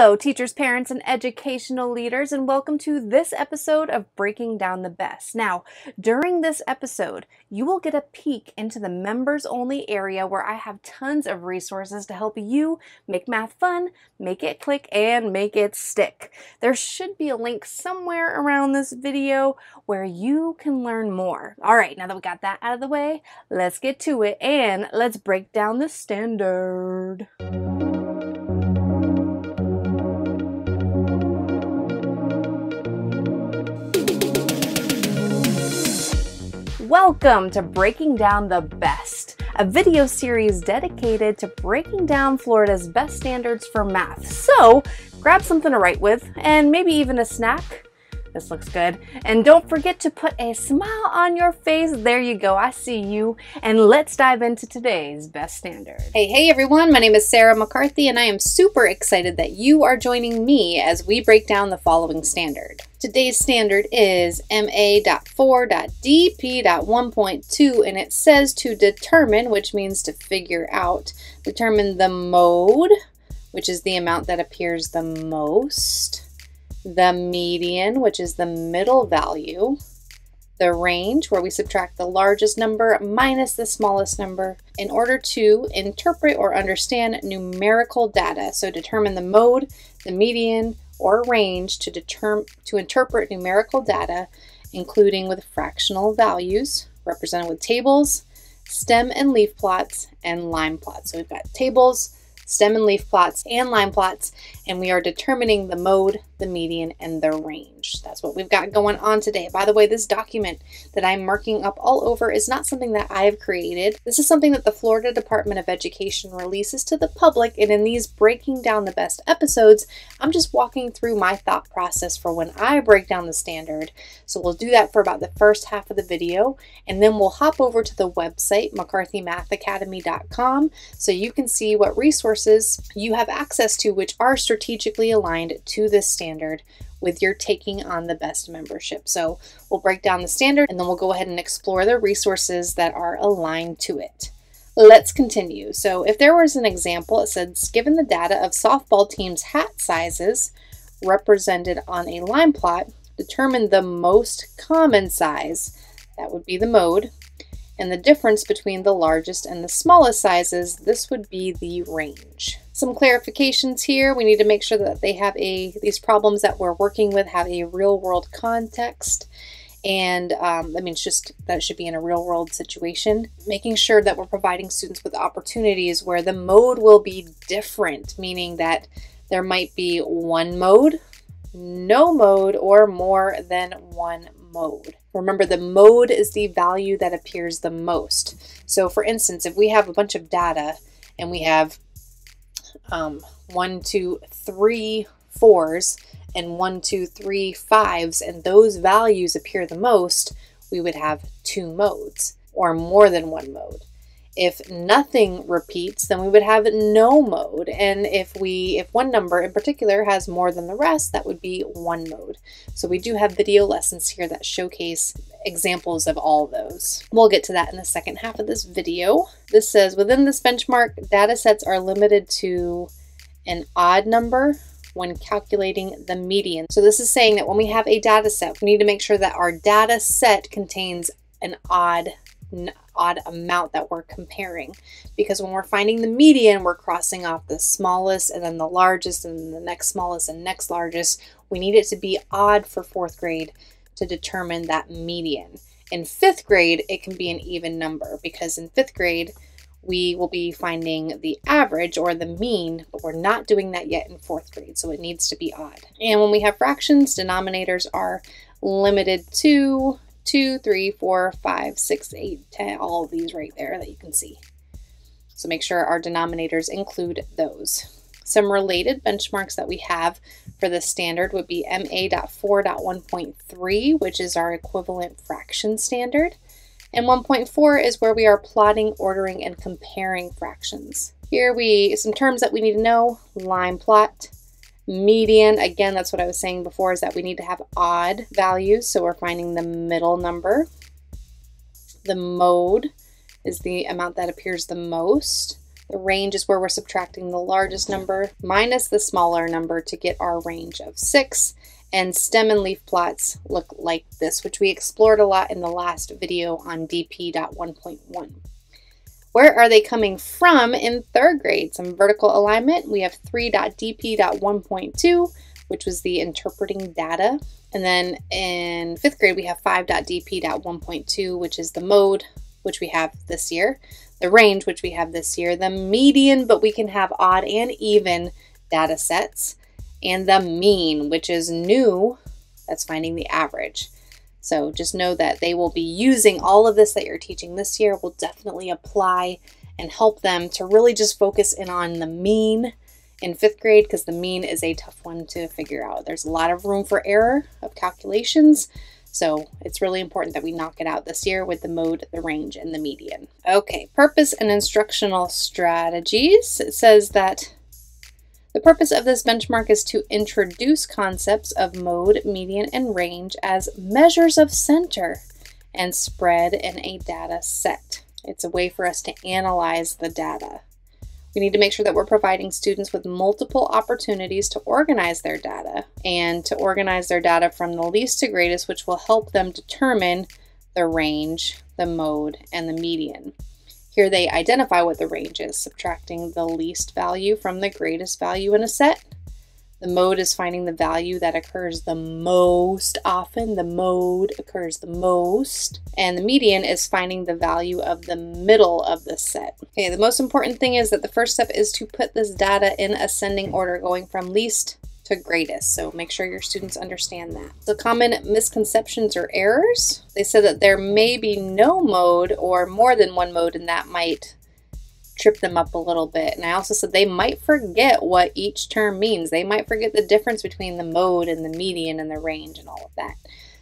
Hello, teachers, parents, and educational leaders, and welcome to this episode of Breaking Down the Best. Now, during this episode, you will get a peek into the members only area where I have tons of resources to help you make math fun, make it click, and make it stick. There should be a link somewhere around this video where you can learn more. All right, now that we got that out of the way, let's get to it and let's break down the standard. Welcome to Breaking Down the Best, a video series dedicated to breaking down Florida's best standards for math. So, grab something to write with and maybe even a snack this looks good. And don't forget to put a smile on your face. There you go. I see you. And let's dive into today's best standard. Hey, hey everyone. My name is Sarah McCarthy and I am super excited that you are joining me as we break down the following standard. Today's standard is MA.4.DP.1.2 and it says to determine, which means to figure out, determine the mode, which is the amount that appears the most the median, which is the middle value, the range, where we subtract the largest number minus the smallest number, in order to interpret or understand numerical data. So determine the mode, the median, or range to determine to interpret numerical data, including with fractional values represented with tables, stem and leaf plots, and line plots. So we've got tables, stem and leaf plots, and line plots, and we are determining the mode, the median, and the range. That's what we've got going on today. By the way, this document that I'm marking up all over is not something that I've created. This is something that the Florida Department of Education releases to the public, and in these breaking down the best episodes, I'm just walking through my thought process for when I break down the standard. So we'll do that for about the first half of the video, and then we'll hop over to the website, mccarthymathacademy.com, so you can see what resources you have access to which are strategically aligned to this standard with your taking on the best membership. So we'll break down the standard and then we'll go ahead and explore the resources that are aligned to it. Let's continue. So if there was an example, it says, given the data of softball teams' hat sizes represented on a line plot, determine the most common size. That would be the mode. And the difference between the largest and the smallest sizes, this would be the range some clarifications here. We need to make sure that they have a, these problems that we're working with have a real world context. And um, I mean, it's just that it should be in a real world situation. Making sure that we're providing students with opportunities where the mode will be different, meaning that there might be one mode, no mode, or more than one mode. Remember, the mode is the value that appears the most. So, for instance, if we have a bunch of data and we have um, one, two, three fours and one, two, three fives, and those values appear the most, we would have two modes or more than one mode. If nothing repeats, then we would have no mode. And if we, if one number in particular has more than the rest, that would be one mode. So we do have video lessons here that showcase examples of all those. We'll get to that in the second half of this video. This says within this benchmark, data sets are limited to an odd number when calculating the median. So this is saying that when we have a data set, we need to make sure that our data set contains an odd odd amount that we're comparing. Because when we're finding the median we're crossing off the smallest and then the largest and then the next smallest and next largest. We need it to be odd for fourth grade to determine that median. In fifth grade it can be an even number because in fifth grade we will be finding the average or the mean, but we're not doing that yet in fourth grade, so it needs to be odd. And when we have fractions, denominators are limited to 2, 3, 4, 5, 6, 8, 10, all of these right there that you can see. So make sure our denominators include those. Some related benchmarks that we have for the standard would be MA.4.1.3, which is our equivalent fraction standard. And 1.4 is where we are plotting, ordering, and comparing fractions. Here we, some terms that we need to know, line plot, Median, again, that's what I was saying before, is that we need to have odd values, so we're finding the middle number. The mode is the amount that appears the most. The range is where we're subtracting the largest number minus the smaller number to get our range of 6. And stem and leaf plots look like this, which we explored a lot in the last video on DP.1.1. Where are they coming from in third grade? Some vertical alignment. We have 3.dp.1.2, which was the interpreting data. And then in fifth grade, we have 5.dp.1.2, which is the mode, which we have this year, the range, which we have this year, the median, but we can have odd and even data sets, and the mean, which is new, that's finding the average. So just know that they will be using all of this that you're teaching this year will definitely apply and help them to really just focus in on the mean in fifth grade because the mean is a tough one to figure out. There's a lot of room for error of calculations. So it's really important that we knock it out this year with the mode, the range, and the median. Okay, purpose and instructional strategies. It says that the purpose of this benchmark is to introduce concepts of mode, median, and range as measures of center and spread in a data set. It's a way for us to analyze the data. We need to make sure that we're providing students with multiple opportunities to organize their data and to organize their data from the least to greatest, which will help them determine the range, the mode, and the median. Here they identify what the range is, subtracting the least value from the greatest value in a set. The mode is finding the value that occurs the most often. The mode occurs the most. And the median is finding the value of the middle of the set. Okay, the most important thing is that the first step is to put this data in ascending order, going from least to greatest. So make sure your students understand that. The common misconceptions or errors, they said that there may be no mode or more than one mode and that might trip them up a little bit. And I also said they might forget what each term means. They might forget the difference between the mode and the median and the range and all of that.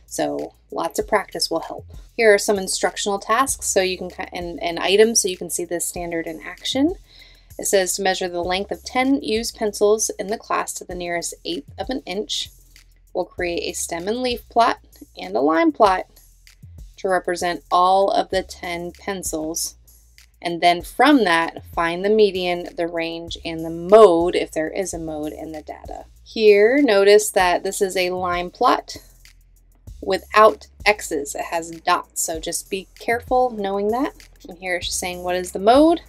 So lots of practice will help. Here are some instructional tasks so you can and, and items so you can see the standard in action. It says to measure the length of 10 used pencils in the class to the nearest eighth of an inch. We'll create a stem and leaf plot and a line plot to represent all of the 10 pencils. And then from that, find the median, the range, and the mode, if there is a mode in the data. Here, notice that this is a line plot without X's. It has dots, so just be careful knowing that. And here it's saying what is the mode,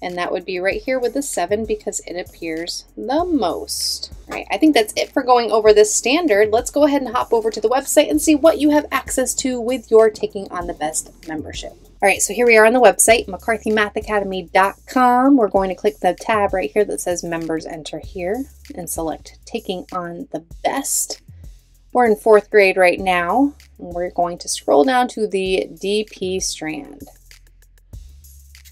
and that would be right here with the 7 because it appears the most. All right, I think that's it for going over this standard. Let's go ahead and hop over to the website and see what you have access to with your Taking on the Best membership. All right, so here we are on the website, mccarthymathacademy.com. We're going to click the tab right here that says Members Enter Here and select Taking on the Best. We're in fourth grade right now, and we're going to scroll down to the DP strand.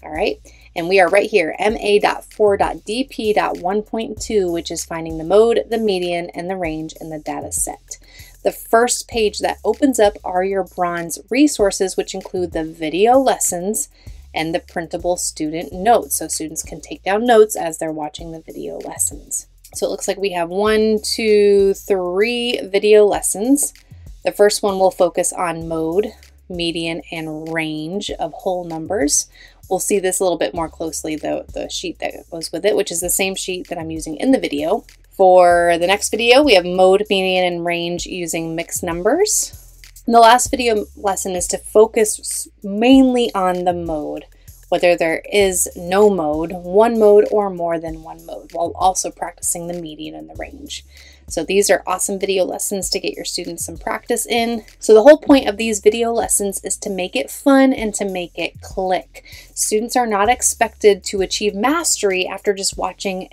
All right, and we are right here, ma.4.dp.1.2, which is finding the mode, the median, and the range in the data set. The first page that opens up are your bronze resources, which include the video lessons and the printable student notes. So students can take down notes as they're watching the video lessons. So it looks like we have one, two, three video lessons. The first one will focus on mode, median, and range of whole numbers. We'll see this a little bit more closely, the, the sheet that goes with it, which is the same sheet that I'm using in the video. For the next video, we have mode, median, and range using mixed numbers. And the last video lesson is to focus mainly on the mode, whether there is no mode, one mode, or more than one mode, while also practicing the median and the range. So these are awesome video lessons to get your students some practice in. So the whole point of these video lessons is to make it fun and to make it click. Students are not expected to achieve mastery after just watching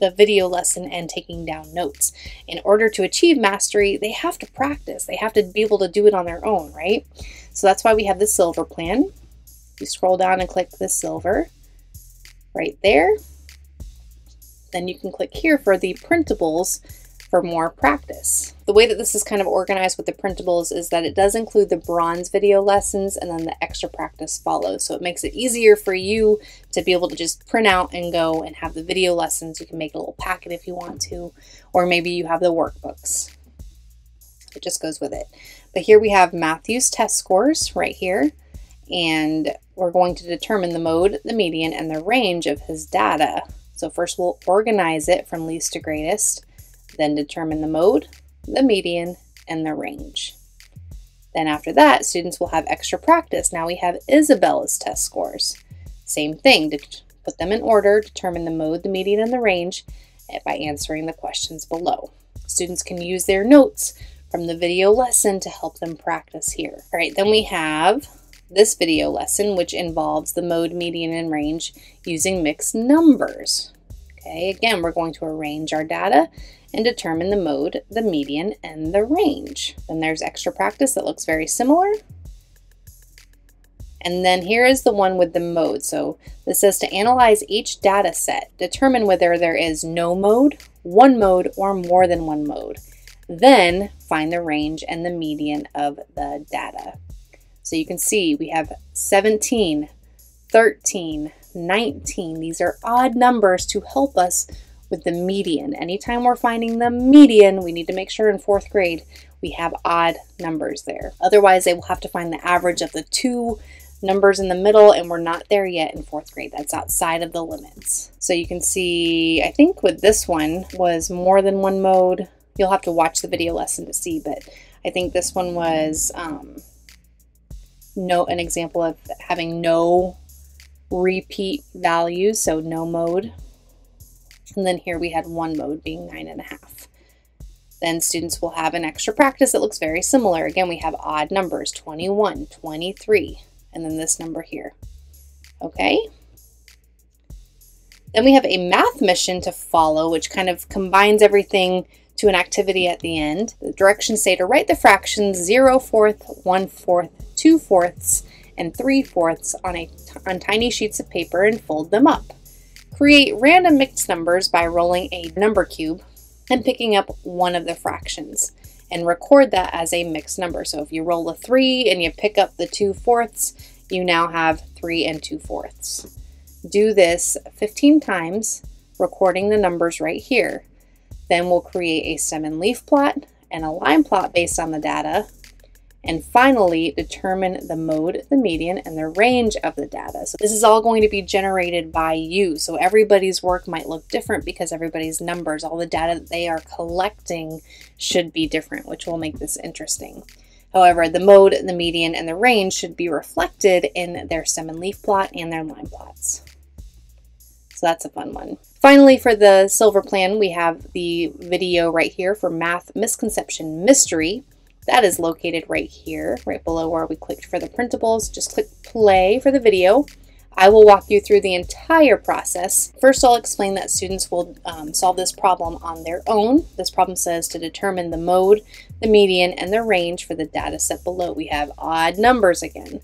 the video lesson and taking down notes. In order to achieve mastery, they have to practice. They have to be able to do it on their own, right? So that's why we have the silver plan. You scroll down and click the silver right there. Then you can click here for the printables for more practice. The way that this is kind of organized with the printables is that it does include the bronze video lessons and then the extra practice follows. So it makes it easier for you to be able to just print out and go and have the video lessons. You can make a little packet if you want to, or maybe you have the workbooks. It just goes with it. But here we have Matthew's test scores right here. And we're going to determine the mode, the median, and the range of his data. So first we'll organize it from least to greatest, then determine the mode, the median, and the range. Then after that, students will have extra practice. Now we have Isabella's test scores. Same thing, to put them in order, determine the mode, the median, and the range eh, by answering the questions below. Students can use their notes from the video lesson to help them practice here. All right, then we have this video lesson, which involves the mode, median, and range using mixed numbers. Okay, again, we're going to arrange our data and determine the mode, the median, and the range. Then there's extra practice that looks very similar. And then here is the one with the mode. So this says to analyze each data set, determine whether there is no mode, one mode, or more than one mode. Then find the range and the median of the data. So you can see we have 17, 13, 19. These are odd numbers to help us with the median. Anytime we're finding the median, we need to make sure in fourth grade we have odd numbers there. Otherwise, they will have to find the average of the two numbers in the middle, and we're not there yet in fourth grade. That's outside of the limits. So you can see, I think with this one was more than one mode. You'll have to watch the video lesson to see, but I think this one was um, no an example of having no repeat values, so no mode. And then here we had one mode being nine and a half. Then students will have an extra practice that looks very similar. Again, we have odd numbers, 21, 23, and then this number here. Okay? Then we have a math mission to follow, which kind of combines everything to an activity at the end. The directions say to write the fractions 0 fourth, 1 fourth, 2 fourths, and 3 fourths on, a, on tiny sheets of paper and fold them up. Create random mixed numbers by rolling a number cube and picking up one of the fractions and record that as a mixed number. So if you roll a 3 and you pick up the 2 fourths, you now have 3 and 2 fourths. Do this 15 times, recording the numbers right here. Then we'll create a stem and leaf plot and a line plot based on the data and finally, determine the mode, the median, and the range of the data. So this is all going to be generated by you. So everybody's work might look different because everybody's numbers, all the data that they are collecting should be different, which will make this interesting. However, the mode, the median, and the range should be reflected in their stem and leaf plot and their line plots. So that's a fun one. Finally, for the silver plan, we have the video right here for Math Misconception Mystery. That is located right here, right below where we clicked for the printables. Just click play for the video. I will walk you through the entire process. First, I'll explain that students will um, solve this problem on their own. This problem says to determine the mode, the median, and the range for the data set below. We have odd numbers again,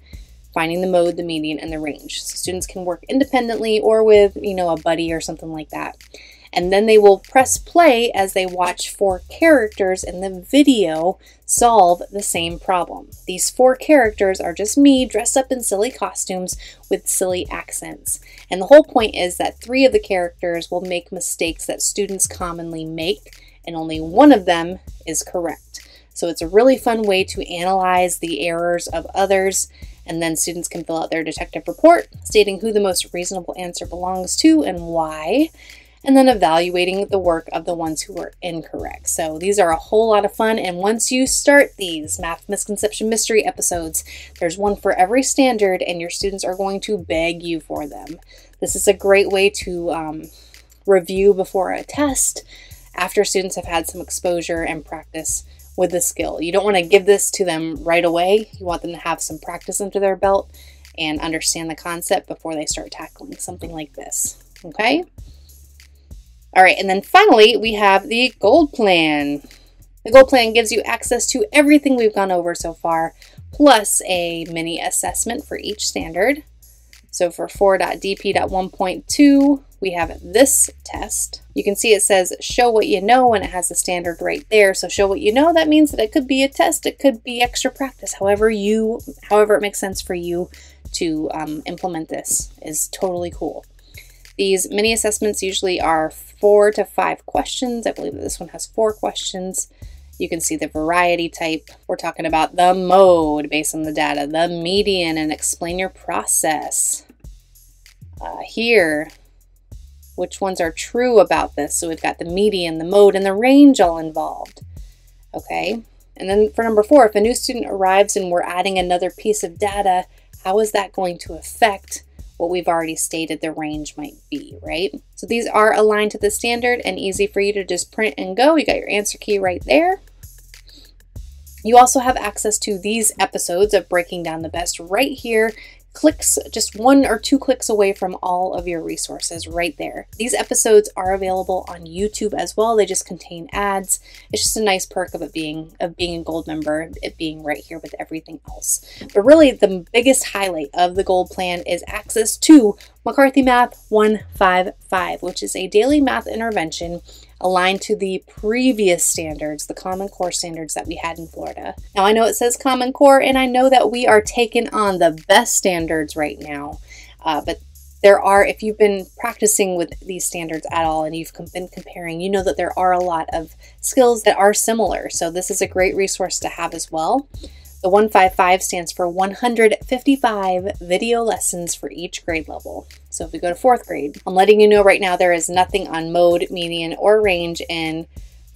finding the mode, the median, and the range. So students can work independently or with, you know, a buddy or something like that and then they will press play as they watch four characters in the video solve the same problem. These four characters are just me dressed up in silly costumes with silly accents. And the whole point is that three of the characters will make mistakes that students commonly make, and only one of them is correct. So it's a really fun way to analyze the errors of others and then students can fill out their detective report stating who the most reasonable answer belongs to and why and then evaluating the work of the ones who were incorrect. So these are a whole lot of fun. And once you start these math misconception mystery episodes, there's one for every standard, and your students are going to beg you for them. This is a great way to um, review before a test after students have had some exposure and practice with the skill. You don't want to give this to them right away. You want them to have some practice under their belt and understand the concept before they start tackling something like this. Okay? All right, and then finally, we have the gold plan. The gold plan gives you access to everything we've gone over so far, plus a mini assessment for each standard. So for 4.dp.1.2, we have this test. You can see it says show what you know and it has the standard right there. So show what you know, that means that it could be a test, it could be extra practice. However you, however it makes sense for you to um, implement this is totally cool. These mini assessments usually are four to five questions. I believe that this one has four questions. You can see the variety type. We're talking about the mode based on the data, the median, and explain your process. Uh, here, which ones are true about this. So we've got the median, the mode, and the range all involved. Okay. And then for number four, if a new student arrives and we're adding another piece of data, how is that going to affect what we've already stated the range might be, right? So these are aligned to the standard and easy for you to just print and go. You got your answer key right there. You also have access to these episodes of Breaking Down the Best right here clicks, just one or two clicks away from all of your resources right there. These episodes are available on YouTube as well. They just contain ads. It's just a nice perk of it being of being a gold member, it being right here with everything else. But really the biggest highlight of the gold plan is access to McCarthy Math 155, which is a daily math intervention aligned to the previous standards, the Common Core standards that we had in Florida. Now, I know it says Common Core, and I know that we are taking on the best standards right now, uh, but there are, if you've been practicing with these standards at all and you've been comparing, you know that there are a lot of skills that are similar. So, this is a great resource to have as well. The 155 stands for 155 video lessons for each grade level. So if we go to fourth grade, I'm letting you know right now there is nothing on mode, median, or range in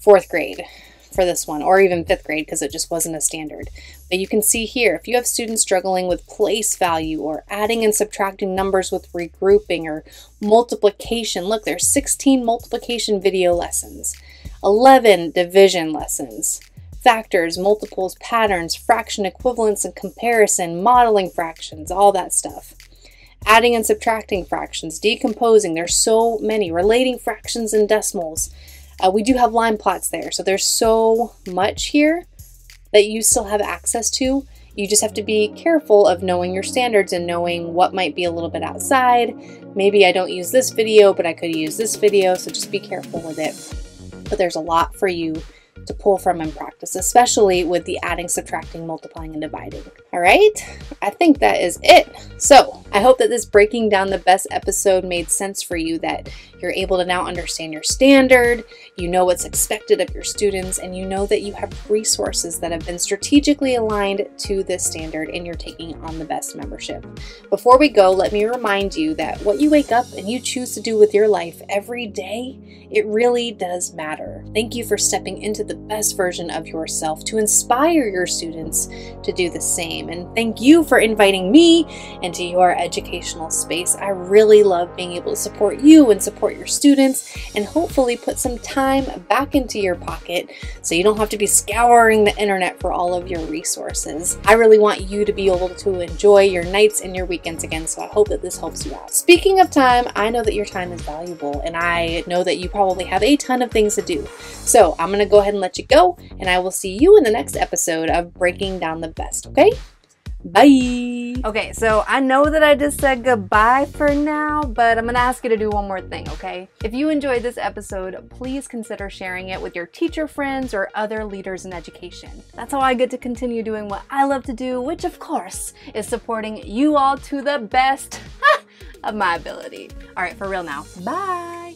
fourth grade for this one, or even fifth grade because it just wasn't a standard. But you can see here, if you have students struggling with place value or adding and subtracting numbers with regrouping or multiplication, look, there's 16 multiplication video lessons, 11 division lessons, factors, multiples, patterns, fraction equivalence and comparison, modeling fractions, all that stuff. Adding and subtracting fractions, decomposing, there's so many, relating fractions and decimals. Uh, we do have line plots there, so there's so much here that you still have access to. You just have to be careful of knowing your standards and knowing what might be a little bit outside. Maybe I don't use this video, but I could use this video, so just be careful with it. But there's a lot for you to pull from in practice, especially with the adding, subtracting, multiplying, and dividing. All right, I think that is it. So I hope that this breaking down the best episode made sense for you, that you're able to now understand your standard, you know what's expected of your students, and you know that you have resources that have been strategically aligned to this standard and you're taking on the best membership. Before we go, let me remind you that what you wake up and you choose to do with your life every day, it really does matter. Thank you for stepping into the best version of yourself to inspire your students to do the same. And thank you for inviting me into your educational space. I really love being able to support you and support your students and hopefully put some time back into your pocket so you don't have to be scouring the internet for all of your resources. I really want you to be able to enjoy your nights and your weekends again, so I hope that this helps you out. Speaking of time, I know that your time is valuable and I know that you probably have a ton of things to do. So I'm to go ahead and let you go, and I will see you in the next episode of Breaking Down the Best, okay? Bye. Okay, so I know that I just said goodbye for now, but I'm gonna ask you to do one more thing, okay? If you enjoyed this episode, please consider sharing it with your teacher friends or other leaders in education. That's how I get to continue doing what I love to do, which of course is supporting you all to the best of my ability. All right, for real now. Bye.